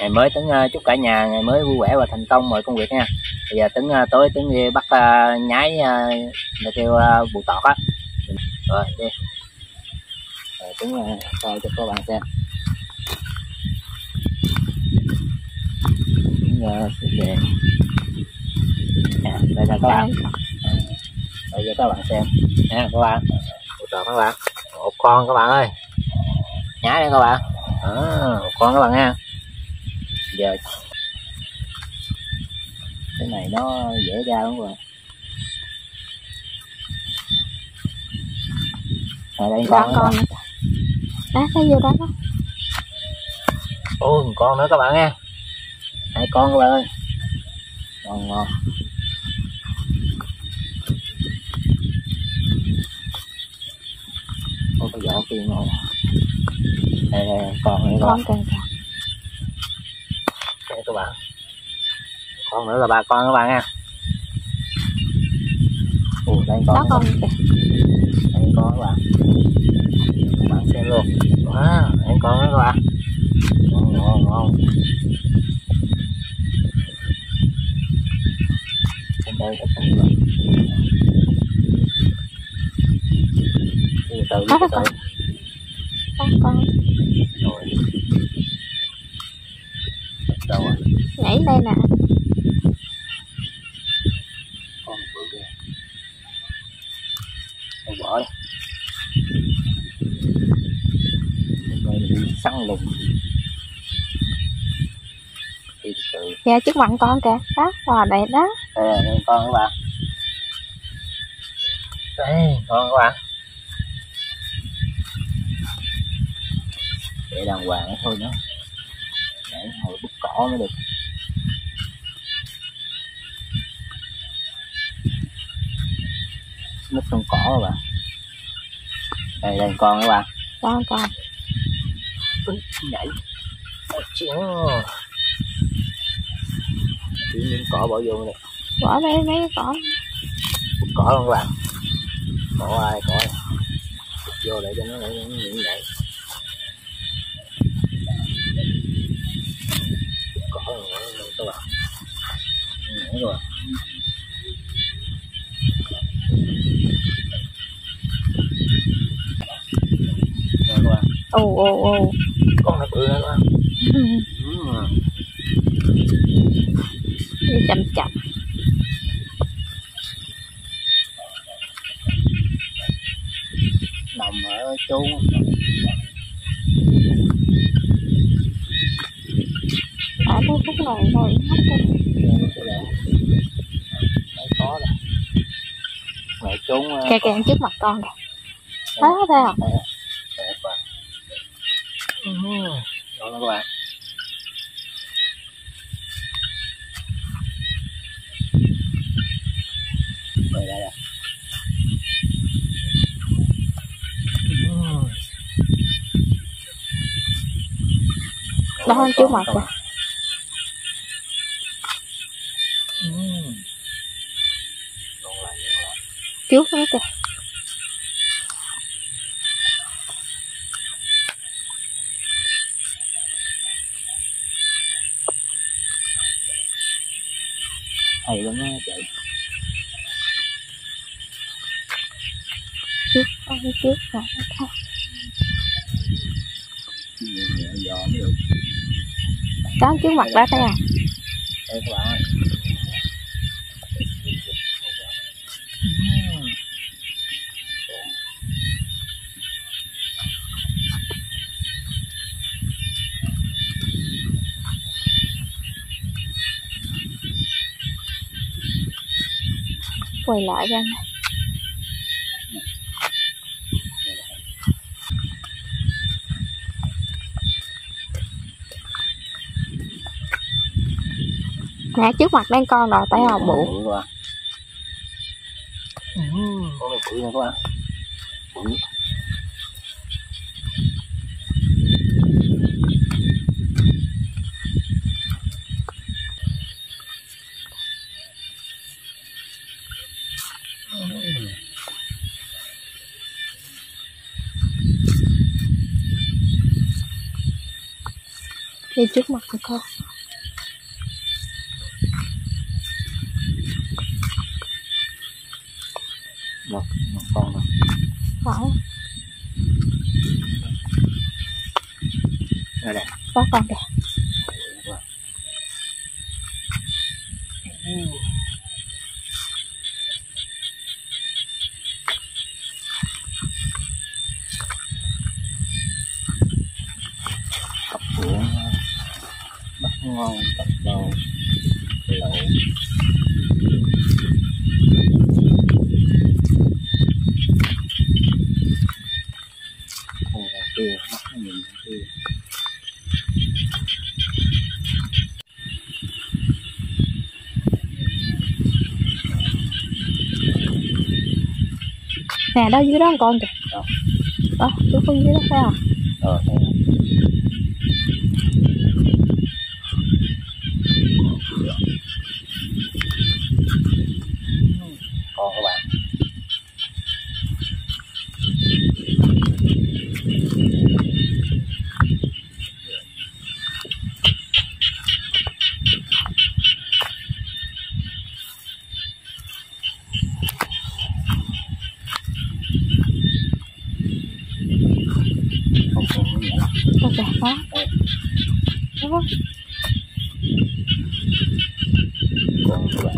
ngày mới tính uh, chúc cả nhà ngày mới vui vẻ và thành công mọi công việc nha. Bây giờ tính uh, tối tính đi bắt uh, nhái để kêu bù tọt á. Rồi đi. Rồi tính coi cho các bạn xem. Tính về. À, đây là các bạn. Đây. Cho các bạn xem. Nha các bạn. Bù tọt các bạn. Một con các bạn ơi. Nhái đây các bạn. À, một con các bạn nha giờ cái này nó dễ ra đúng rồi. À, đây Ba con, con nữa. Đó, thấy vô đó đó. ôi một con nữa các bạn nha. Hai con các bạn ơi. Ngon ngon. Ôi cái vỏ kia ngon. Đây đây con nữa bạn Con kìa các bạn. Con nữa là ba con các bạn nha. Ồ đây con Đó con. Đây con các bạn. Các bạn xem luôn. Wow đây con các bạn. Ngon ngon ngon. Đây các bạn từ từ Đó, từ đó, Đó con. Rồi đâu rồi nhảy đây nè. con bự kìa con bỏ đi rồi đi săn lùng. Đi từ Kìa trước mặt con kìa. Đó, rồi đẹp đó. đây là đây con các bạn đây con các bạn để đàng hoàng thôi nữa để hồi bút cỏ mới được núp trong cỏ các bạn. Đây đây con các bạn. Con con. Nhảy. Tự nhiên cỏ bỏ vô này. Bỏ mấy mấy cỏ. Cỏ luôn các bạn. Cỏ ai cỏ vô để cho nó nhuyễn nhảy cỏ rồi các bạn. Nhảy rồi Đây các bạn Ồ ồ ồ. con này bự. Đi chậm chậm. nằm ở chú Ở đây phút này rồi. Đấy, có rồi mẹ trốn Kìa kìa trước mặt con kìa. Thấy đẹp quá Lắm các bạn đây. Đó trước mặt lành. Trước nó kìa. hay lắm á chị Trước con trước rồi. Thôi. nhẹ trước mặt đó thấy à Quay lại ra này nè trước mặt đang con rồi tay hồng bự con này bự nha các bạn bự đi trước mặt của con. Một con rồi phải đây này có con kìa cặp của bắt ngon cặp đầu lẩu Ồ, kia mắt nó nhìn kia nè đó dưới đó, con kìa Đâu? đó chú con dưới đó, thấy không ờ thấy rồi. con các bạn không không nhẹ con kìa đó quá. Con các bạn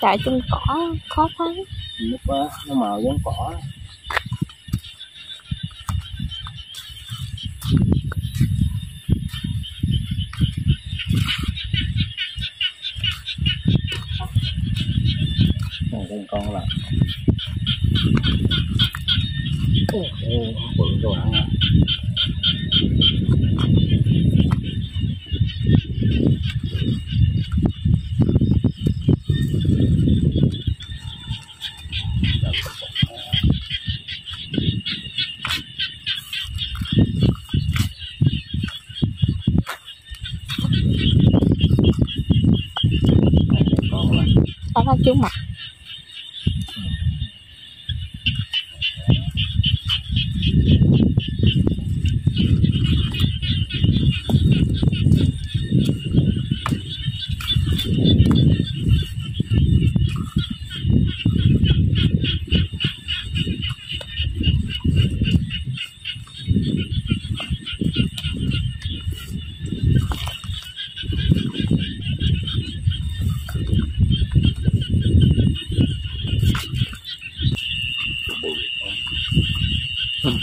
tại chung cỏ khó thấy lúc đó nó màu giống cỏ. Đây, con là bạn Ồ, ồ, bự các bạn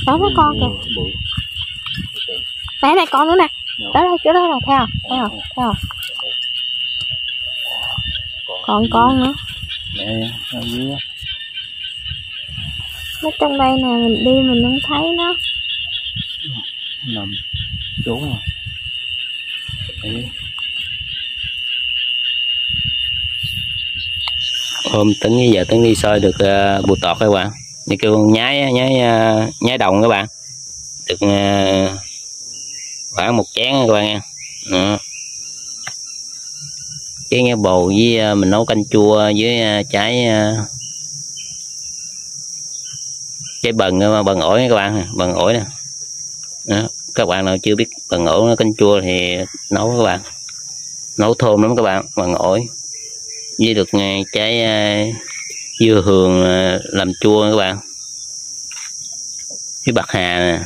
đó có con kìa. Nè này con nữa nè. Đó đây chỗ đó là theo. Theo theo. Còn con nữa? nó trong đây nè mình đi mình không thấy nó. Nằm chỗ này Đấy. hôm tấn giờ tấn đi soi được uh, bù tọt các bạn như kêu con nhái nhái à, nhái đồng các bạn. Được à, khoảng một chén các bạn nha. Đó. chén nghe bầu với à, mình nấu canh chua với trái trái bần bần ổi các bạn. Bần ổi nè. Đó. các bạn nào chưa biết bần ổi canh chua thì nấu các bạn. Nấu thơm lắm các bạn bần ổi. Với được uh, trái dưa hường ờ, làm chua các bạn. Cái bạc hà nè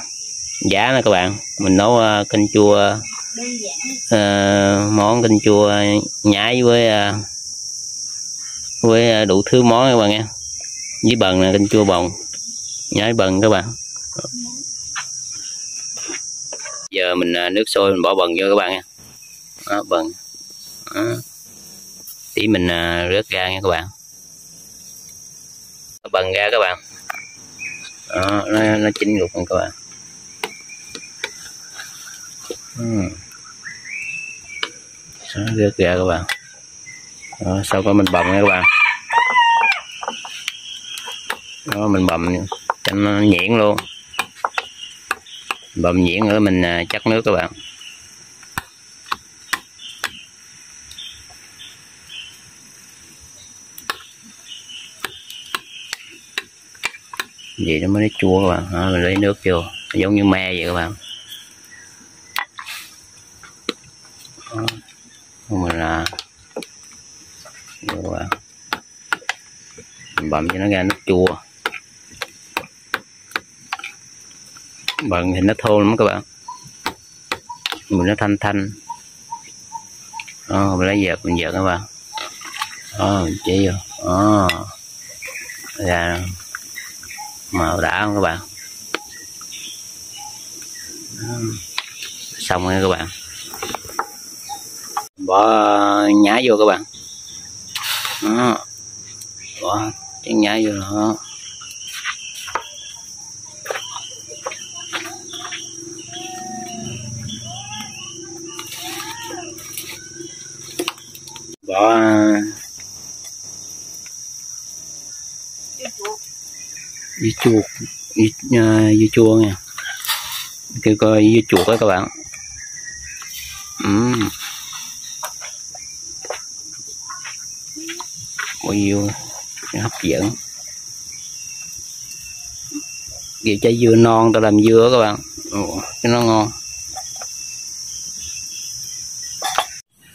giá nè các bạn. Mình nấu ờ, canh chua uh, món canh chua nhái với uh, với đủ thứ món các bạn nha. Với bần nè canh chua bồng nhái bần các bạn. Giờ mình uh, nước sôi mình bỏ bần vô các bạn nha. Đó, bần. Đó. tí mình uh, rớt ra nha các bạn bần ra các bạn. Đó, nó, nó chín ngục các bạn. Ừm. Đó, rớt ra các bạn. Đó, sau đó mình bầm nha các bạn. Đó mình bầm cho nó nhuyễn luôn. Bầm nhuyễn nữa mình à, chắc nước các bạn. Vậy nó mới lấy chua các bạn. Đó, mình lấy nước vô. Giống như me vậy các bạn. Đó. mình là vô các bạn mình bầm cho nó ra nước chua. Bận thì nó thô lắm các bạn. Mình nó thanh thanh. Đó, mình lấy dẹp mình dẹp các bạn. Đó mình chế vô. Đó. Ra màu đã không các bạn? Xong rồi các bạn. Bỏ nhá vô các bạn. Đó. Bỏ chén nhá vô đó. Bỏ dưa chuột dưa, uh, à, dưa chua nha kêu coi dưa chuột đó các bạn. Uhm. bao nhiêu hấp dẫn. Kìa trái dưa non ta làm dưa các bạn. Ồ, cái nó ngon.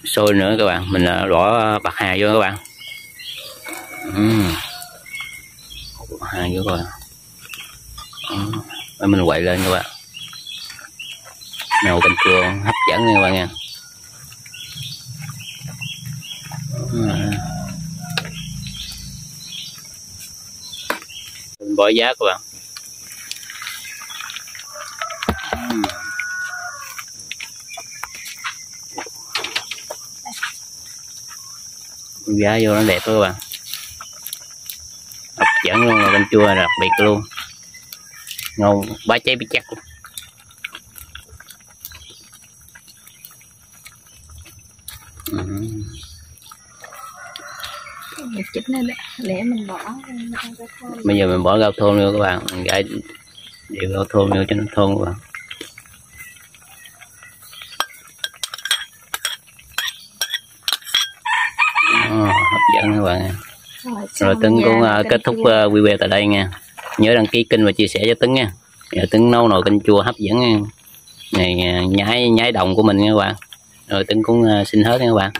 Sôi nữa các bạn mình à, bỏ bạc hà vô các bạn. Uhm hai hà coi. Các bạn mình quậy lên các bạn. Mèo canh cua hấp dẫn nha các bạn nha. Mình bỏ giá các bạn. Giá vô nó đẹp các bạn dẫn luôn là canh chua đặc biệt luôn. Ngon ba cháy bị chắc để mình bỏ bây giờ mình bỏ rau thơm vô các bạn mình gãi điều rau thơm vô cho nó thơm các bạn. Hấp dẫn các bạn rồi, rồi Tấn cũng uh, kết thúc uh, video tại đây nha. Nhớ đăng ký kênh và chia sẻ cho Tấn nha. Giờ Tấn nấu nồi canh chua hấp dẫn nha. Này nhái nhái đồng của mình nha các bạn. Rồi Tấn cũng uh, xin hết nha các bạn